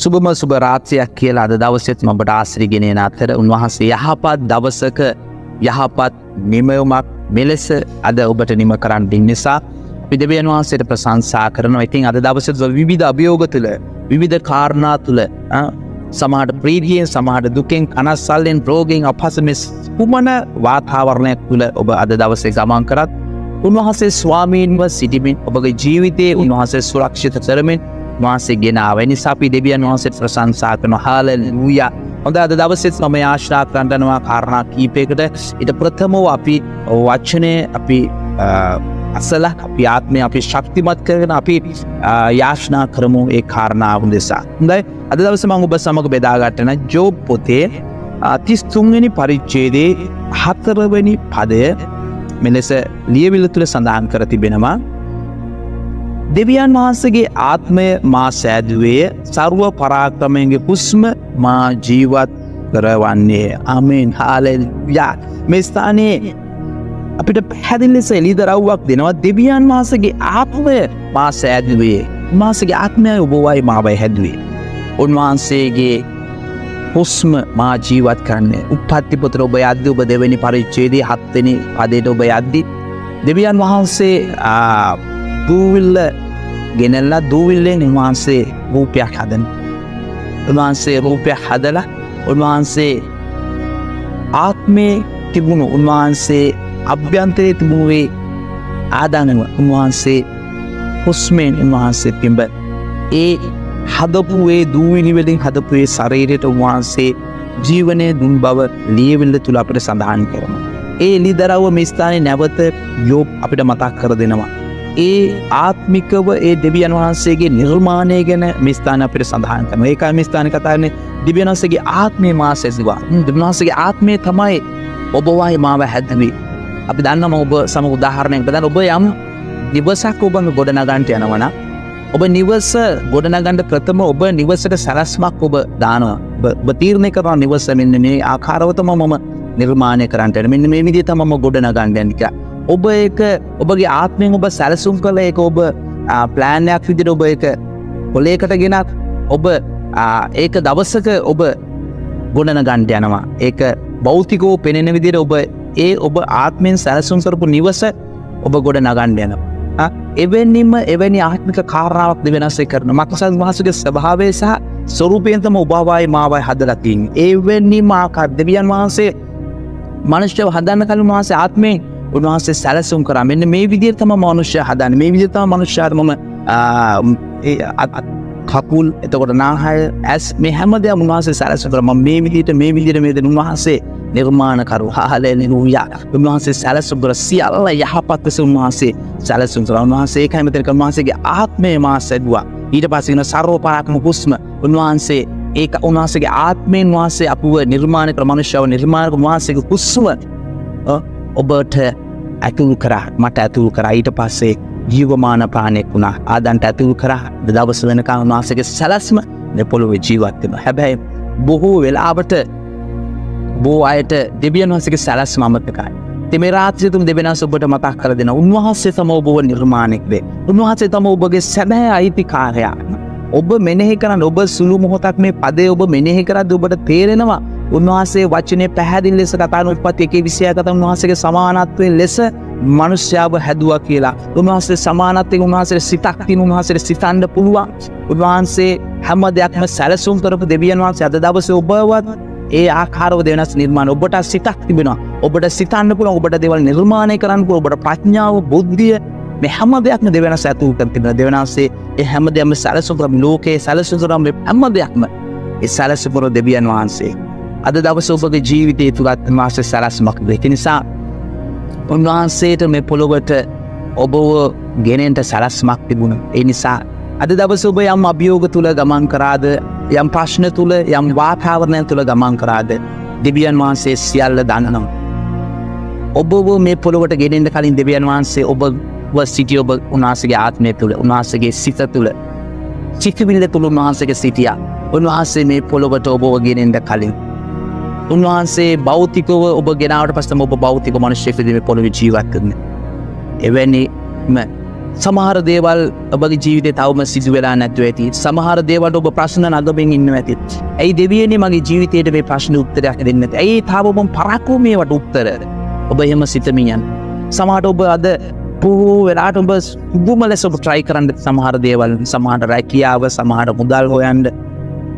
සුබම සුභ රාත්‍රයක් කියලා අද දවසෙත් මබට ආශ්‍රීගෙනන අතර උන්වහන්සේ යහපත් දවසක යහපත් නිමයුමක් මෙලෙස අද ඔබට නිම කරන්න දින් නිසා පිදබයන් වහන්සේට ප්‍රසංසා කරන ඉතින් අද දවසත් විවිධ අභියෝග තුළ විවිධ කාරණා තුළ සමහට ප්‍රීතියෙන් සමහට දුකෙන් අනස්සල්ලෙන් රෝගෙන් අපහසමස් කුමන වාතාවරණයක් තුළ ඔබ අද දවසේ ගමන් කරත් උන්වහසේ ස්වාමීන්ව සිටිමින් ඔබගේ ජීවිතයේ උන්වහසේ සුරක්ෂිත කරමින් වහන්සේ ගෙනාව. නිසාපි දෙවියන් වහන්සේට ප්‍රසංසා කරන හාල වූය හොඳ අද දවසෙත් මම ආශ්‍රා කරන්නනවා කාරණා කීපයකට. ඉට ප්‍රථමෝ අපි වච්චනය අපි අසල අපි ආත්මය අපි ශක්තිමත් කරගෙන අපි යාශ්නා කරමු ඒ කාරණාව දෙසා. හොඳයි. අද දවස මං ඔබ සමඟ බෙදාගටන ජෝබ් පොතේ තිස් තුන්වැනි පරිච්චේදේ හතරවැනි පදය මෙලෙස ලියවිල තුළ සඳහන් කර තිබෙනවා. දෙවියන් වහන්සගේ ආත්මය මා සෑදුවය. සරුව පරාක්‍රමයන්ගේ පුස්ම මා ජීවත් කරවන්නේ. අමෙන් හාලයා මේ ස්ථානයේ අපිට පැහැදිල් ලෙස එලිදරව්වක් දෙනවා. දෙවියන් වහසගේ ආත්මය මා සෑදුවේ. මාසගේ ආත්මය ඔබවයි මාවයි හැදුවේ. උන්වහන්සේගේ හුස්ම මා ජීවත් කරන්න. උපත්තිපොතර ඔබ අද ඔබ දෙවැනි පරිච්චේදී හත්වනි පදයට ඔබ යද්දි. දෙවියන් වහන්සේ දූවිල්ල ගෙනල්ලා දූවිල්ලෙන් උන්වහන්සේ රූපයක් හදන. උන්වහන්සේ රූපයක් හදල උන්වහන්සේ ආත්මය තිබුණු උන්වහන්සේ අභ්‍යන්තරය තිබුණුවේ ආදානව උන්වහන්සේ හුස්මෙන් උන්වහන්සේ පිම්බ ඒ හදපුේ දූවිනිවලින් හදපුේ සරේරයට උන්වහන්සේ ජීවනය දුන් බව ලියවිල්ල තුළ අපට සඳහන් කරන. ඒ ලිදරව මෙස්ථානය නැවත යෝප් අපිට මතක් කර දෙනවා. ඒ ආත්මිකව ඒ දෙවියන් වහන්සේගේ නිර්මාණය ගැන මිස්ථාන අපිට සඳහන් කරන ඒකයි මිස්ථාන කතාරන දිවියනසගේ ආත්මය මා සැසිවා. දෙවනාසගේ ආත්මය තමයි ඔබවායි මාව හැදවී. අපි දන්නම ඔබ සම උදාහරණයක්. බදන් ඔබ යම් නිවසක් ඔබම ගොඩනගන්ට යනවන ඔබ නිවස ගොඩනගන්ඩ ප්‍රථම ඔබ නිවසට සැලස්මක් ඔබ දානවා. තීරණය කරන නිවස මෙන්න මේ ආකාරවතම මම නිර්මාණය කරන්නට මෙන්න මේ විදි තමම ගොඩනගන්ඩනික ඔබ ඒක ඔබගේ ආත්මයෙන් ඔබ සැලසුම් කළ එක ඔබ ප්ලෑන්යක් විදිට ඔබ එක පොලේකට ගෙනත් ඔබ ඒක දවස්සක ඔබ ගොඩන ගණ්ට යනවා. ඒක බෞතිකෝ පෙනෙන විදිර ඔබ ඒ ඔබ ආත්මයෙන් සැලසුම් කරපු නිවස ඔබ ගොඩ නගණ්ඩ යනවා. එවැනිම එවැනි ආත්මික කාරාවක් වෙනස්සේ කරන මක්සන් වහසගේ ස්භාවය සහ ස්වරූපයන්තම ඔබවායි මාවයි හදලතින් ඒවැනි මාකා දෙවියන් වහන්සේ මනුෂ්‍යව හදන්න කළු වහන්සේ ආත්මයෙන් උන්වහන්සේ සැලසුම් කර. මෙන්න මේ විදිර තම මනුෂ්‍ය හදන්න. මේ විදිතම මනුෂ්‍යාතමම කපුල් එතකොට නාහය ඇස් මේ හැමද උන්වහන්සේ සැලස කරම මේ විදිට මේ විදිර මේද උන්වහන්සේ නිර්මාණකරු හලන වූයා උන්වහන්සේ සැලසුගර සියල්ල යහපත්වස උන්වහන්සේ සැලසුම් කර. උන්වහන්සේ කැමතක උන්වහන්සේගේ ආත්මය මා සැදවා ඊට පසින සරෝපාරක්ම පුස්ම උන්වහන්සේ ඒක උන්වහන්සගේ ආත්මයෙන් වහන්සේ අපුව නිර්මාණ කර මනුෂ්‍යාව නිර්මාණක වහන්සේක පුස්සුව ඔබට ඇතුල් කරා මට ඇතුල් කර. ඊට පස්සේ ජීවමාන ප්‍රාණයෙක් වුණා. ආදන්ට ඇතුල් කරා. දවස වෙනකා උන්වහසගේ සැලස්ම දෙපොළොව ජීවත්වෙන හැබැයි බොහෝ වෙලාවට බෝ අයට දෙවියන් වහසගේ සැලස් මමතකයි තෙම රාත්‍රයතුම් දෙබෙනස් ඔබට මතක් කර දෙෙන උන්වහන්සේ තම ඔබව නිර්මාණෙක්වේ උන්වහන්සේ තම ඔබගේ සැබෑ අයිතිකාරයා. ඔබ මෙනෙහි කරන්න ඔබ සුළු මොහොතක් මේ පදේ ඔබ මෙනෙහි කරද ඔබට තේරෙනවා උන්වහන්සේ වචනය පැහැදිල් ලෙස කතාන උපත් එක විසිය කත උන්වහසගේ සමානත්වය ලෙස මනුෂ්‍යාව හැදුව කියලා. උන්වහන්සේ සමානත්තය උන්වහසේ සිතක් තින උන්වහසට සිතන්ඩ පුළුවන්. උන්වහන්සේ හැම දෙයක්ම සැලසුම් කරපු දෙවියන් වහන්සේ අද දවස ඔබවත් ඒ ආකාරව දෙවනස් නිර්මාණ ඔබට සිතක් තිබෙනවා. ඔබට සිතන්න පුළ ඔබට දෙවල් නිර්මාණය කරන්න ඔබට ප්‍රඥාව බුද්ධිය මේ හැම දෙයක්ම දෙවෙනස් ඇතු කරතින දෙවනසේ ඒ හැම දෙයම සැලසුකරම ලෝකයේ සැලසුකරම හැම දෙයක්ම ඒ සැලසපුර දෙවියන් වහන්සේ අද දවස ඔබගේ ජීවිතය තුළත් මාස සැලස්මක් වෙති නිසා උන්වහන්සේට මේ පොළොවට ඔබව ගෙනෙන්ට සැලස්මක් තිබුණ. ඒ නිසා අද දවස ඔබ යම් අභියෝග තුළ ගමන් කරාද? යම් ප්‍රශ්න තුළ යම් වාතාවරණය තුළ ගමන් කරාද? දෙවියන් වහන්සේ සියල්ල දන්නනවා. ඔබ මේ පොළොවට ගෙනෙන්ට කලින් දෙවියන් වහන්සේ ඔබ සිටිය ඔබ උන්වහසගේ ආත්මය තුළ උන්වහසගේ සිත තුළ චිතවිල්ල තුළ උන්වහන්සගේ සිටිය. උන්වහන්සේ මේ පොළොවට ඔබෝ ගෙනෙන්ට කලින් උන්වහන්සේ බෞතිකව ඔබ ගෙනාවට පස්තම ඔබ බෞතික මනුෂ්‍යකදම පොළොව ජීවත් කරන එවැනිම සමහර දේවල් ඔබගේ ජීවිතය තවම සිදු වෙලා නැතුව ඇති. සමහර දේවට ඔබ ප්‍රශ්න නගබෙන් ඉන්න ඇති. ඇයි දෙවියනේ මගේ ජීවිතයට මේ ප්‍රශ්න උත්තරයක් දෙන්න ඇයි තාවබොම් පරක්කෝමේවට උත්තර? ඔබ එහෙම සිතමියන් සමහට ඔබ අද පූ වෙලාට ඔබ සුබුම ලෙස ඔබ ට්‍රයි කරන්න සමහර දේවල් සමහට රැකියාව සමහට මුදල් හොයන්ඩ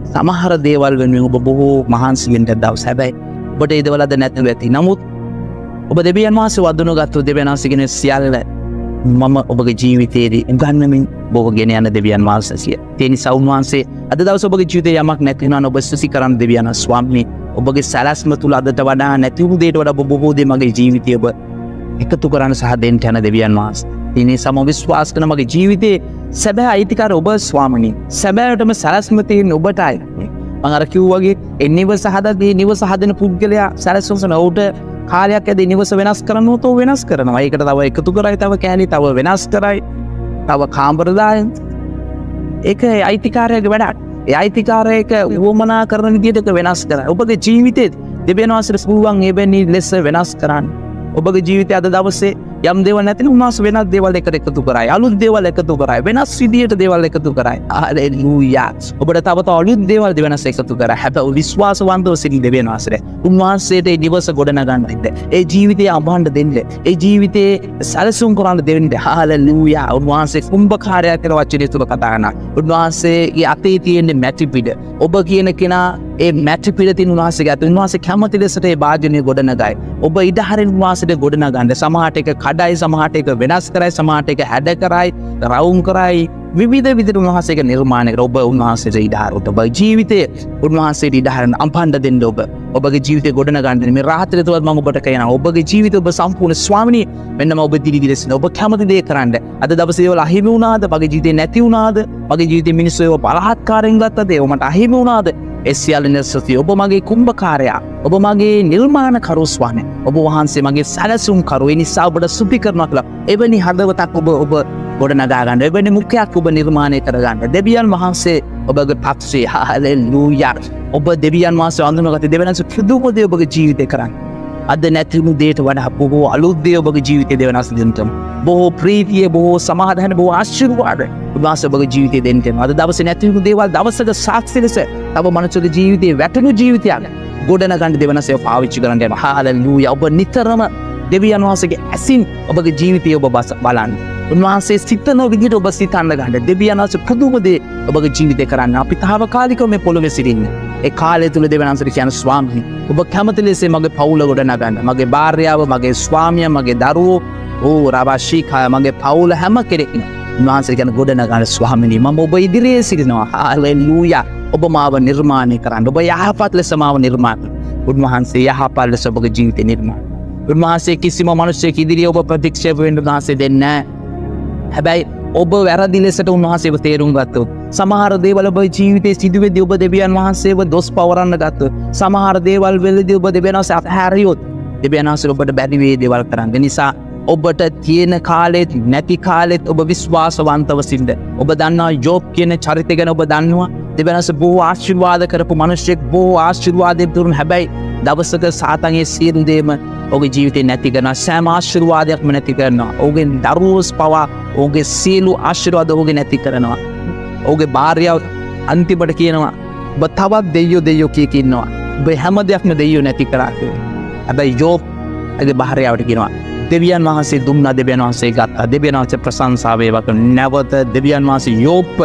සමහර දේවල් වෙනුවෙන් ඔබ බොහෝ මහන්සිගෙන්ට දවස් හැබැයි ඔබට ඒදවලද නැතිව ඇති. නමුත් ඔබ දෙවියන් මාස වදනු ගත්තු දෙවනාසිගෙන සියල්ල මම ඔබගේ ජීවිතයේදී උගන්නමින් බොහ ගෙන යන දෙවියන් වහන්සසිය තියනි සෞන්වහන්සේ අද දවස ඔබගේ ජීවිතය යමක් නැතිවන ඔබ සසි කරන්න දෙවියන ස්වාම්මි ඔබගේ සැලස්ම තුළ අදට වඩා නැතිවු දේට වඩ බොහෝදේ මගේ ජීවිතය ඔබ එකතු කරන්න සහදෙන්ට යන දෙවියන් වහන්ස. තිනේ සම විශ්වාස් කන මගේ ජීවිතේ සැබෑ අයිතිකාර ඔබ ස්වාමනි. සැබෑටම සැලස්මතියෙන් ඔබටයි මඟර කිව්වගේ එනිව සහදදී නිව සහදන පුද්ගලයා සැලසුසන ඔවුට කාලයක් ඇද නිවස වෙනස් කරන්න තෝ වෙනස් කරනවා. එකට තව එකතු කරයි තව කෑලි තව වෙනස් කරයි තව කාම්පරදායන් ඒක අයිතිකාරයක වැඩක්. අයිතිකාරයක වුවමනා කරන විදිටක වෙනස් කර ඔබගේ ජීවිතෙත් දෙබෙනවාසර පුළුවන් ඒබැනි ලෙස වෙනස් කරන්න. ඔබගේ ජීවිතය අද දවසේ යම් දෙව නැතින උන්හස වෙනත් දේවල් එකට එකතු කරයි. අලුත් දේවල් එකතු කරයි. වෙනස් විදියට දේවල් එකතු කරයි. ආලූයා ඔබට තවත අලුත් දේවල් දෙවනස එකතු කර හැබ විශ්වාසවන්තව සිරි දෙවෙනවාසර උන්වහන්සේට නිවස ගොඩන ගන්නට ඒ ජීවිතය අබහන්ඩ දෙන්න. ඒ ජීවිතයේ සැලසුම් කරන්න දෙවන්ට හාල ලූයා උන්වහන්සේ කුම්භකාරයක් කර වච්චනය තුළ කතාගන්න උන්වහන්සේගේ අතේ තියෙන්නේ මැටිපිඩ. ඔබ කියන කෙනා ඒ මැටි පිරතින් උන්හසේ ඇත උන්වාස කැමති ලෙසට භාජනය ගොඩනගයි. ඔබ ඉඩහරෙන් වාසට ගොඩනගන්න. සමහට එක කඩයි සමහට එක වෙනස් කරයි සමහට එක හැඩ කරයි රවුම් කරයි. විධ විදිර උන්වහසේක නිර්මාණයක ඔබ උන්වහන්සේ ඉඩහරුට ඔබ ජීවිතය උන්වහන්සේ ඉඩහරන අම්පන්ඩ දෙන්න ඔබ. ඔබගේ ජීවිත ගොඩන ගන්නම රාතරතුවත් ම ඔබට කයන ඔබගේ ජීවිත ඔබ සම්පූර්ණ ස්වාමනී. වෙන්නම ඔබ දිරිදිලෙසන ඔබ කැමති දේ කරන්න. අද දවසේවල අහිමි වුණාද? මගේ ජීවිතය නැති වුණාද? මගේ ජීවිත මිනිස්සයව පලහත්කාරෙන් ගත්තදේ? ඔමට අහිමි වුණාද? එස්සියල්ල නිසති ඔබ මගේ කුම්භකාරයා ඔබ මගේ නිර්මාණ කරුස්වාන ඔබ වහන්සේ මගේ සැලසුම් කරුව නිසා ඔබට සුපි කරන කළ එවැනි හදවතක් ඔබ ඔබ ගොඩ නගාගන්න එවැනි මුඛයක් ඔබ නිර්මාණය කරගන්න. දෙවියන් වහන්සේ ඔබගේ පක්ෂේ හහල ලූයක් ඔබ දෙවියන් වහන්ස අඳුනගත දෙවනස පුදුමදය ඔබගේ ජීවිතය කරන්න. අද නැතිවුණු දේට වඩා බොහෝ අලුද්දේ ඔබගේ ජීවිතය දෙවනස් දෙනතම බොහෝ ප්‍රීතිය බොහෝ සමාධහන බෝ ආශිරවාද උවාස ඔබගේ ජීවිතය දෙන්ටම. අද දවස නැතිවුණු දේවල් දවසක සාක්ෂි ලෙස තව මනසක ජීවිතය වැටනු ජීවිතයක් ගොඩන ගන්න දෙවනසේ පාවිච්චි කරන්නට හාල ලූය ඔබ නිතරම දෙවියන් වහසගේ ඇසින් ඔබගේ ජීවිතය ඔබ බස බලන්න. උන්වහන්සේ සිතන විදිට ඔබ සිතන්න ගන්න. දෙවියන්වස පුදුමදේ ඔබගේ ජීවිතය කරන්න. අපි තාව කාලිකම පොළොව සිරින්න ඒ කාලය තුළ දෙවනන්සර කියන ස්වාමහි ඔබ කැමති ලෙසේ මගේ පවුල ගොඩ නගන්න. මගේ භාර්යාව මගේ ස්වාමිය මගේ දරුවෝ. ඕ රවශ්ෂීකාය මගේ පවුල හැම කෙරෙක්න. උන්වහන්සේ ගැන ගොඩනගන්න ස්වාමිනී ම ඔබ ඉදිරියේ සිටිනවා. හාලූයා ඔබ මාව නිර්මාණය කරන්න. ඔබ යහපත් ලෙස මාව නිර්මාණ උන්වහන්සේ යහපල් ලෙස ඔබගේ ජීවිත නිර්මාණ උන්වහන්සේ කිසිම මනුෂ්‍යය ඉදිරිය ඔබ ප්‍රතික්ෂපවෙන්ට වහන්සේ දෙන්න හැබැයි ඔබ වැරදි ලෙසට උන්වහසේව තේරුම් ගත්තු. සමහර දේවල ඔබ ජීවිතේ සිදුවෙද ඔබ දෙවියන් වහන්සේව දොස් පවරන්න ගත්තු. සමහර දේවල් වෙලදි ඔබ දෙබෙනස හැරියොත් දෙබයනස ඔබට බැරිවේ දේවල් කරන්න. නිසා ඔබට තියෙන කාලෙත් නැති කාලෙත් ඔබ විශ්වාසවන්තව සිින්ද. ඔබ දන්නා යෝප් කියන චරිත ගැන ඔබ දන්නවා. දෙවනස බෝ ආශිර්වාද කරපු මනුෂ්‍යෙක් බෝ ආශිර්වාදය තුරුන්. හැබැයි දවසක සාතන්ගේ සියරුදේම ඔගේ ජීවිතය නැතිකෙන සෑම ආශිර්වාදයක්ම නැති කරනවා. ඕගෙන් දරුවස් පවා ඕගේ සියලු ආශිර්වාද ඕගේ නැති කරනවා. ඕගේ භාර්යාව අන්තිපට කියනවා බ තවත් දෙයෝ දෙයෝ කියකින්නවා බ හැම දෙයක්ම දෙයෝ නැති කරාක ඇබැයි යෝප් ඇගේ භාරයාවට කියෙනවා දෙවියන් වහන්සේ දුම්න දෙවියන් වහන්සේ ගත්තා. දෙවියන් වහන්සේ ප්‍රසංසාාවයවක නැවත දෙවියන් වහන්සේ යෝප්ප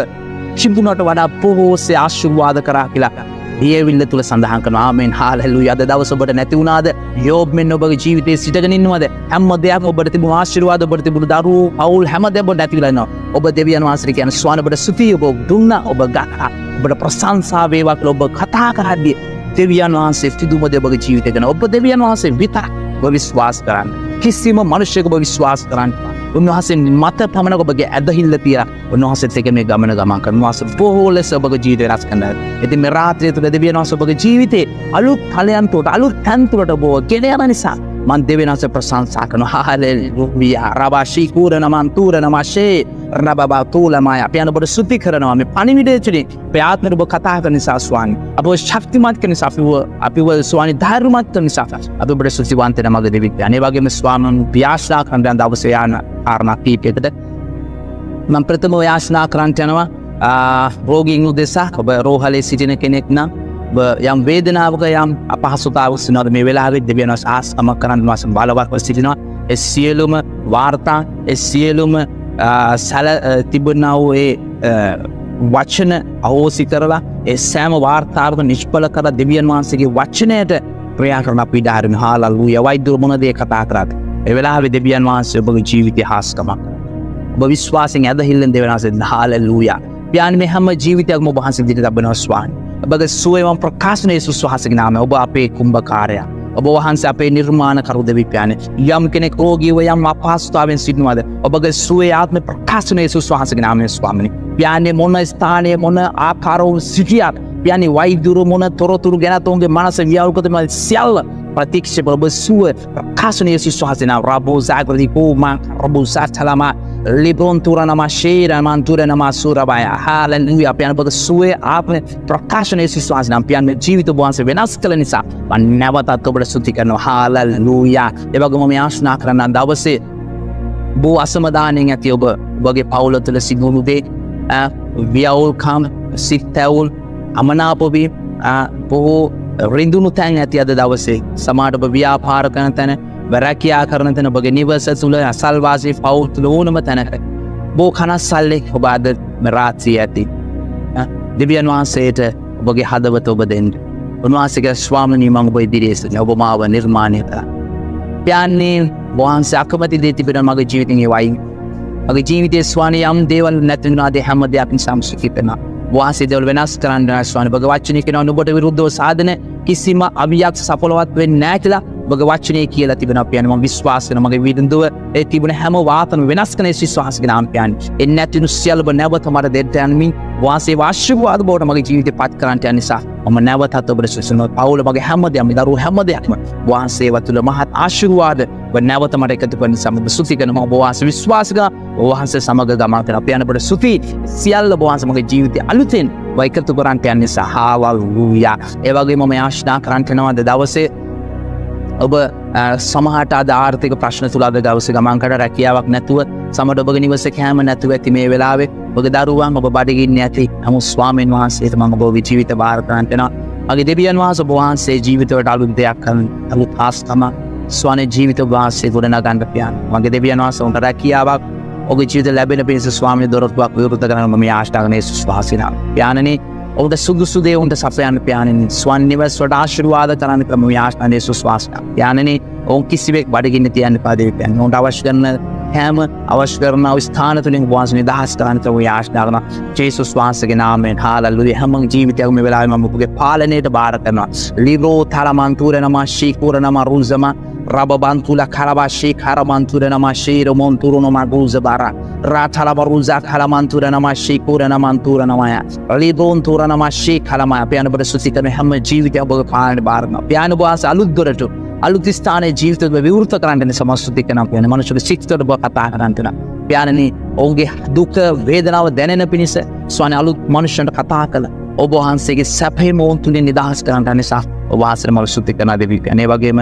චිම්පුනට වඩා පොහෝසේ ආශිර්වාද කරා කියලා දියවිල්ල තුළ සඳහන් කනවාමෙන් හාලැල්ලු යද දවසබට නැතිවුණාද යෝබෙන් ඔබ ජීවිතය සිටගෙනන්නවද හැම දෙයක් ඔබට තිබ ආශිරවාද ඔබට තිබුණු දරු අවුල් හැම දෙබ නැතිවලන්න ඔබ දෙවියන් වහන්සේ කියන ස්වානකට සුතිය ඔබ දුන්න ඔබ ගක්හා ඔබට ප්‍රසංසාාවේවක් ඔබ කතා කරද්දිය දෙවියන් වහන්සේ තිදුම දෙබගේ ජීවිතගෙන ඔබ දෙවියන් වහන්සේ විතා විශ්වාස් කරන්න. කිසිම මනුෂ්‍යක ඔබ විශ්වාස් කරන්න උන්වහසේ මත පමණ ඔබගේ ඇදහිල්ල තිය උන්වහසත් එක මේ ගමන ගමන්ක වාස පොහෝලෙස ඔබ ජීවිත රස් කන්න ඇති මේ රාත්‍රය තුළ දෙවියනවාස ඔබගේ ජීවිතේ අලුත් කලයන්තුට අලුත් තැන්තුරට බෝ ගෙනයන නිසා මන් දෙවෙනස ප්‍රසංසා කන හහලෙල් රුවිය රවාශී කූර නමන් තූර නමශේ. රබබා තූලමය. අප යනබට සුති කරනවා. මේ පනිවිඩේචනේ ප්‍රාත්නරබ කතා කර නිසාස්වාන් අප ශක්තිමත් කන සෆිව අපිව ස්වානි ධර්මත්ත නිසා. අපට සුසිවන්තන මග දෙවිත් අනේ වගේම ස්වාමන් ව්‍යාශා කන්දයන් දවසයාන ආරණක් කීපයකට මං ප්‍රථම යාශනා කරන්ට යනවා. රෝගීන් උදෙසා ඔබ රෝහලේ සිටින කෙනෙක් නම් යම් වේදනාවක යම් අපහසුතාව සිනවද මේ වෙලාවෙත් දෙවියන ආස් අම කරන්න වස බලවත්ව සිටිනවා. එ සියලුම වාර්තා එ සියලුම සැල තිබනාව ඒ වචන අහෝසි කරලා ඒ සෑම වාර්තාර්ථ නිෂ්පල කර දෙවියන් වහන්සේගේ වචනයට ප්‍රයා කරන පිඩාරෙන හාලල්ලු යවයිදුර මොනදේ කතා කරත් එවෙලා දෙවියන් වහන්සේ ඔබගේ ජීවිතය හාස්කමක්. ඔබ විශ්වාසිෙන් ඇදහිල්ලෙන් දෙවනසේ හාලල්ලූයා ප්‍යාන් මේ හම ජීවිතයක් ඔබහන්සේ දිට තබනස්වාන් ඔබගේ සුවවන් ප්‍රකාශනය සුස්වාහසක නාම ඔබ අපේ කුම්භකාරය. ඔබ වහන්ස අපේ නිර්මාණ කරුද විප්‍යාන යම් කෙනෙක් රෝගීව යම් අපහස්ථාවෙන් සිටිනවාද? ඔබගේ සුවේ ආත්ම ප්‍රකාශනය සුස්වාහසක නාමය ස්වාමනි. ප්‍යානේ මොන්න ස්ථානය මොන ආකාරවුන් සිටියත් යනි වයිදුරු මොන තොරතුරු ගැනතවන්ගේ මනස ව්‍යවකතම සියල්ල ප්‍රතික්ෂප ඔබ සුව ප්‍රකාශනය සිස්වාසන රබෝ සාගරදි පෝමා රබු සාස්ථලම ලිබොන් තුරනම ශේර මන්තුර නම සූරබය හාලැලුව අපයන බද සුවේ ආපන ප්‍රකාශනය සිස්වාසනම් පියන්ම ජීවිත බහන්ස වෙනස් කළ නිසා නැවතත් ඔබට සුති කරන හාලල් ලූයා එවගම යාශනා කරන්න දවසේ බෝ අසමදානයෙන් ඇති ඔබ වගේ පවුල තුළ සිදුණුදේ ව්‍යවුල්කම් සිත්තැවුල් අමනාපවී බොහෝ රිඳුණු තැන් ඇති අද දවසේ. සමාට ඔබ ව්‍යාපාර කන තැන වැරැකයා කරන තැන ඔබගේ නිවස තුළ අසල්වාසී පෞතුල ඕනම තැනක. බෝ කනස් සල්ලෙක් ඔබාද රාත්සී ඇති. දෙවියන් වහන්සේට ඔබගේ හදවත ඔබ දෙෙන්ට උන්වහන්සේක ස්වාමනී මං ඔබ ඉදිරියේස ඔබ මාව නිර්මාණය කර ප්‍යන්නේ වහන්සේ අකමති දේ තිබෙන මගේ ජීවිතගේ වයි මගේ ජීවිතය ස්වානය යම් දේවල් නැතිවුණනාදේ හැම දෙයක්ින් සම්ශිකිතෙනවා වාසිදවල් වෙනස් කරන්න ස්වාන බග වච්චනය කෙන නොබට විරුද්ධ සාධන කිසිම අභියක් සපොලවත් වෙන් නෑකලා බග වච්චනය කියල තිබෙන අපයනම විශ්වාසන මගේ විදදුව ඒ තිබන හැම වාතම වෙනස් කන විශ්වාසගෙන අම්පයන් එන්න ඇතිනු සියල්බ නැවත මට දෙටයන්මින් වාසේ වාශ්‍යවාද බෝට මගේ ජීවිත පත් කරන්ට නිසා ම නැවතත් ඔබට සුසන පවුල මගේ හැමදයම දරු හැම දෙයක්ම වහන්සේ වතුළ මහත් ආශිරවාද නැවත මට එකතු පන සමඟ සුතිකනම බවාස විශ්වාසක ඔවහන්සේ සමග ගමන්තන අප යනට සුති සියල්ල බහන්සමගේ ජීවිතය අලුතෙන් වයිකතු කරන්ට යන්නේ සහාවල් වූයා ඒවගේ මම යාශ්නා කරන්ටනවාද දවසේ ඔබ සමහට ආර්ථක ප්‍රශ්න තුලාද දවස ගමන්කට රැකියාවක් නැතුව සමට ඔබ නිවස කෑම නැතුව ඇති මේ වෙලාවේ ඔබ දරුවන් ඔබ බඩගින්න ඇති හමු ස්වාමෙන් වහන්සේට මඟ බෝ ජීවිත භාරතන්ටෙන අගේ දෙවියන් වහස බහන්සේ ජීවිතවට අලුත් දෙයක් කරන අලුත් ආස්තම ස්වන ජීවිත වාසේ ගොඩන ගණඩපියන් මගේ දෙවියන් වහස උන්ට රැකියාවක් ඔග ජීත ලැබෙන පිස ස්වාමි දොරත්වක් විවෘත කරනම ආෂ්ටාගනය ශවාසින යානනේ ඔවුට සුදුසුදේ උන්ට සපයන්න ප්‍යානෙන් ස්වන් නිවස්වට ආශිරවාද කරන්න ක්‍රම යාශ්නය සුස්වාසන යානනේ ඔවුන් කිසිවෙක් බඩගින්න තියන්න පදවිපයන් ඔොට අවශ් කරන හැම අවශ් කරන ස්ථාන තුළින් වාස නිදහස්ථානත වූ යාශ්නාගන ජේසුස් වහන්සගේ නාමෙන් හාලල්ලුද හැම ජීවිතයක්ම වෙලාම මගේ පාලනයට භාර කරනවා. ලිබෝ තරමන්තුර නම ශීකූර නම රුල්සම රබබන්තුල කරබශී කරමන්තුර නම ශීර මොන්තුරුණු මගූල්ස බර රාටලබරුල්සා කලමන්තුර නම ශීකූර නමන්තුර නමය. ලිදෝන්තුර නම ශී කලම අපයනට සුසිකන හැම ජීවිතය බග පාලන බාරම ප්‍යානුවාස අලුද්දොරට අලුතිස්ථාන ජීවිත විවෘත කරන්නන සමස්තුතිකන යන මනුෂක ශික්තට බ කතා කරන්ටන ප්‍යානන ඔවුන්ගේ දුක වේදනාව දැනෙන පිණිස ස්වන අලුත් මනුෂ්‍යන්ට කතා කළ. ඔබහන්සේගේ සැපේ මෝන් තුළින් නිදහස් කරන්නට නිසා ඔවාසර මල සුතිකන දෙවී යනේ වගේම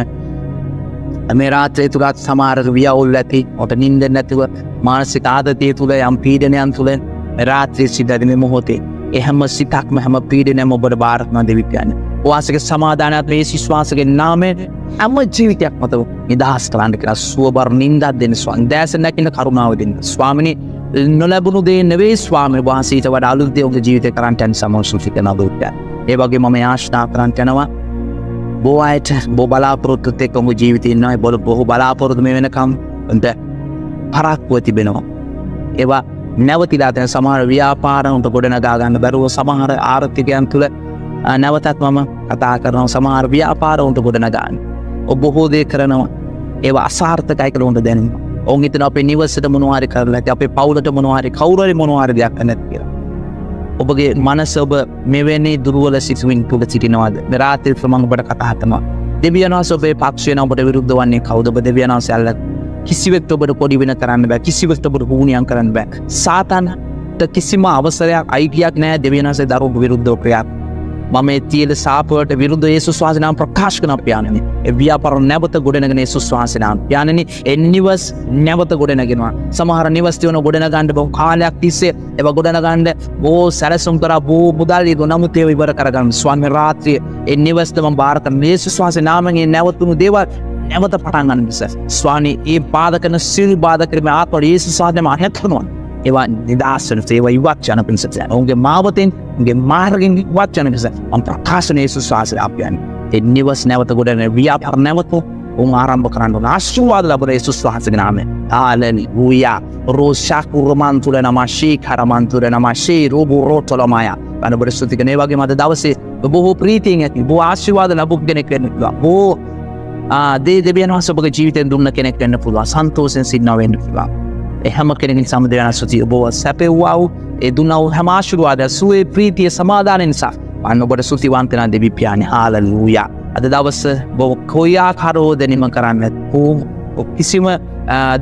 මේ රාත්‍රය තුළත් සමාරක වියවුල් ඇති ඔට නින්ද නැතිව මානසික ආදතය තුළ යම් පීඩනයන් තුළෙන් රාත්‍රී සිදදින මොහොතේ එහම සිතක්ම හැම පීඩනයම ඔබට භාරත්ම දෙවිපයන්න වාසක සමාධානත් වේ ශිශ්වාසගේ නාමයට ඇම ජීවිතයක් මතව නිදහස් කරන්න කර සුවබර නින්දත් දෙන්න ස්වන් දෑස නැකින කරුණාව දෙන්න. ස්වාමිනි නොලැබුණු දේ නෙවේ ස්වාමි වහන්සීට වඩ අලුදේ ඔගේ ජීවිත කරන්ටැන් සමෝසුසික නදුත්ය ඒ වගේ මම යාශ්නා කරන්ට යනවා. බෝ අයට බෝ බලාපොරොත්තුත් එක් ඔමු ජීවිතයන්නයි බොල බොහු බලාපොරොත්තු මේ වෙනකම් ට පරක්කුව තිබෙනවා. ඒවා නැවතිලාතන සමහර ව්‍යාපාරනට ගොඩන ගාගන්න බැරුව සමහර ආර්ථිකයන් තුළ නැවතත් මම කතා කරන සමහර ව්‍යාපාරවුන්ට ගොඩන ගන්න. ඔබ බොහෝදය කරනවා. ඒවා අසාර්ථකයි කළොන්ට දැන ඔන්ගේතන අපේ නිවසට මොනවාරි කරලා ඇති අපේ පවුලට මොනවාරි කවුරරි මොනවාරි දෙයක් නැත් කියලා. ඔබගේ මනස ඔබ මෙවැනි දුරුවල සිසුවින් තුළ සිටිනවාද? රාතල් ප්‍රමංගට කතාහතනවා දෙවියනවාස ඔබේ පක්ෂය ඔබට විරුද්ධ වන්නේ කවුදබ දෙවියනාව සැල්ල කිසිවෙක් ඔබට පොඩි වෙන කරන්න බෑ. කිසිවෙක්ට ඔබට හූනියන් කරන්න බෑ. සාතන්ට කිසිම අවසරයක් අයිතියක් නෑ. දෙවියනසේ දරුප විරුද්ධ ක්‍රියාත් මම තියල සාපුවට විරුද්ධ ඒසුස් වහසනාම් ප්‍රකාශ කන ප්‍යානනි ව්‍යාපර නැවත ගොඩනගෙන ඒසුස් වහසනාම් යානනි එනිවස් නැවත ගොඩනගෙනවා. සමහර නිවස්තිවන ගොඩන ගණඩ බො කාලයක් තිස්සේ එව ගොඩන ගණ්ඩ බෝ සැරසුම් කර බෝ මුදල්ලීතු නමුතේ ඉවර කරගන්න ස්වාම රාත්‍රිය එනිවස්තම භාරත මේසුස් වහස නාමගේ නැවත්තුුණු දේවල් නැවත පටන්ගන්න මිස ස්වානී ඒ බාධකන සිල් බාධ කරම ආත්වට ඒසු සාධම අහැත්වනවා ඒවා නිදස්සන සේව ඉවක්ෂණ පිසට ඔුන්ගේ මාවතෙන් ගේ මාර්ගෙන් වච්චන පිස අම් ප්‍රකාශනය සුස්වාස අපයන්. එනිවස් නැවත ගොඩන ව්‍යාපර නැවතු උන් ආරම්භ කරන්න ආශ්‍රවාද ලබර සුස්වාහසගෙනාම ආලනි වූයා රෝෂාකුරමන්තුර නම ශී කරමන්තුර නම ශී රූබූ රෝටොලමය අනබට ස්තුතිකනේ වගේ මද දවසේ බොහෝ ප්‍රීතියෙන් ඇති බෝ ආශිවාද ලබුක් ගෙනෙක් වෙන්නවා බෝ දේ දෙවියන් වහසබගේ ජීවිතෙන් දුන්න කෙනෙක් වෙන්න පුළුව සන්තෝසෙන් සින්නවෙන්න පුළුවන්. එහැම කෙනෙකින් සමදයන සුතිය බෝව සැපෙව්වාව එදුනව හැමාශුරුවාද සුවේ ප්‍රීතිය සමාධාන නිසා. අන්න ඔබට සුතිවන්තනා දෙවිපියානි හාල ලූයා අද දවස බොව කොයාකරෝ දැනීම කරන්න හෝ කිසිම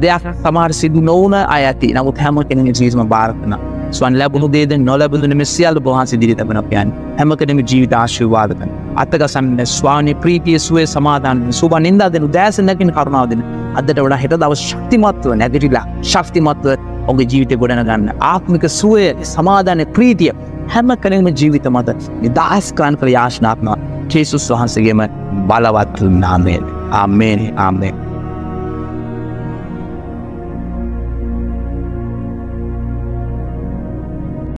දෙයක් සමාර සිදු නොවන අයති නමුත් හැම කෙනෙ ජීවිතම භාරතන ස්වන් ලැබුණු දේද නොලබඳන මෙසියල් බහන්සේ දිරි තබන පයන් හැමකනම ජීවිත ආශිවාදකන අත්තකසන්න ස්වානි ප්‍රීතිය සුවේ සමාධාන සුබ නින්දා දෙනු දෑස නැකින් කරුණාවදන අදට වඩා හෙට දව ශක්තිමත්ව නැගටිලා ශක්තිමත්ව ඔගේ ජීවිතය ගොඩන ගන්න ආත්මික සුවය සමාධානය ප්‍රීතිය හැම කනෙම ජීවිත මත නිදහස්කාන් කළ යාශනාත්ම චේසුස් වහන්සගේම බලවත් නාමයෙන්. ආමේනි ආමේ